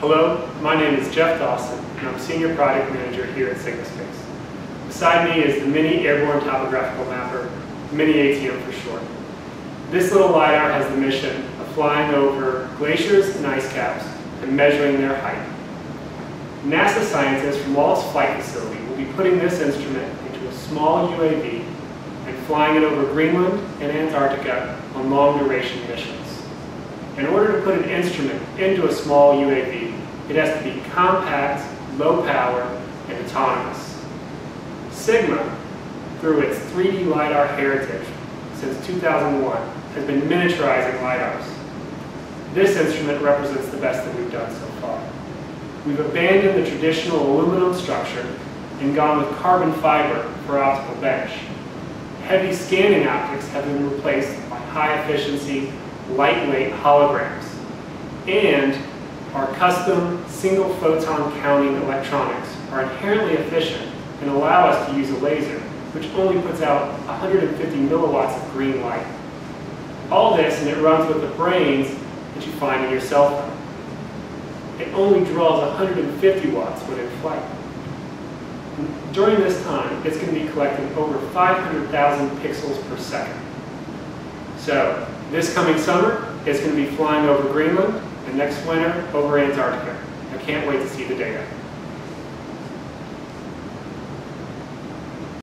Hello, my name is Jeff Dawson, and I'm Senior Product Manager here at SigmaSpace. Beside me is the Mini Airborne Topographical Mapper, Mini ATM for short. This little LiDAR has the mission of flying over glaciers and ice caps and measuring their height. NASA scientists from Wallops Flight Facility will be putting this instrument into a small UAV and flying it over Greenland and Antarctica on long duration missions. In order to put an instrument into a small UAV, it has to be compact, low power, and autonomous. Sigma, through its 3D LiDAR heritage since 2001, has been miniaturizing LiDARs. This instrument represents the best that we've done so far. We've abandoned the traditional aluminum structure and gone with carbon fiber for optical bench. Heavy scanning optics have been replaced by high efficiency, lightweight holograms. And our custom single photon counting electronics are inherently efficient and allow us to use a laser, which only puts out 150 milliwatts of green light. All this, and it runs with the brains that you find in your cell phone. It only draws 150 watts when in flight. During this time, it's going to be collecting over 500,000 pixels per second. So, this coming summer, it's going to be flying over Greenland, and next winter, over Antarctica. I can't wait to see the data.